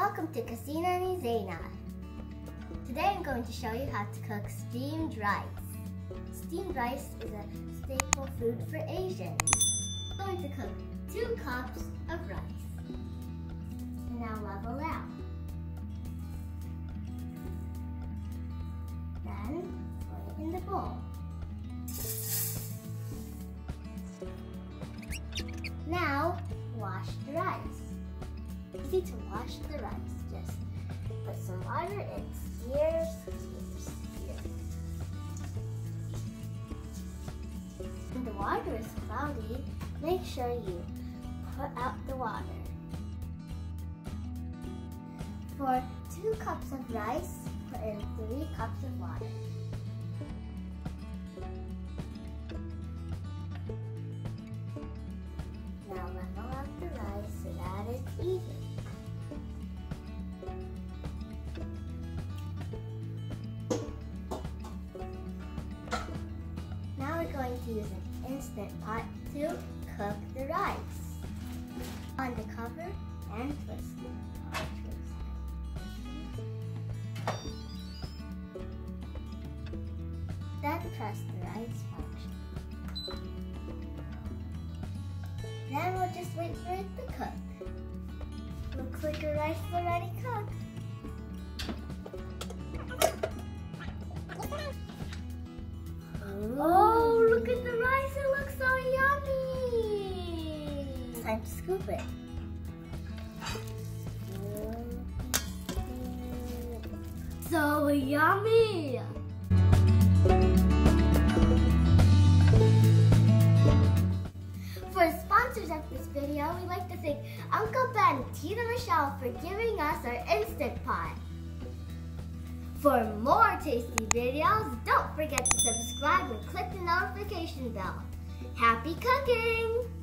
Welcome to Kusina ni Zaina. Today I'm going to show you how to cook steamed rice. Steamed rice is a staple food for Asians. I'm going to cook two cups of rice. Now level out. Then put it in the bowl. Now wash the rice. Easy to wash the rice. Just put some water here's, here. When the water is cloudy, make sure you put out the water. For two cups of rice, put in three cups of water. Use an instant pot to cook the rice. On the cover and twist it. Then press the rice function. Then we'll just wait for it to cook. Looks like the rice is already cooked. Time to scoop it. So yummy. For sponsors of this video, we'd like to thank Uncle Ben and Tita Michelle for giving us our Instant Pot. For more tasty videos, don't forget to subscribe and click the notification bell. Happy cooking!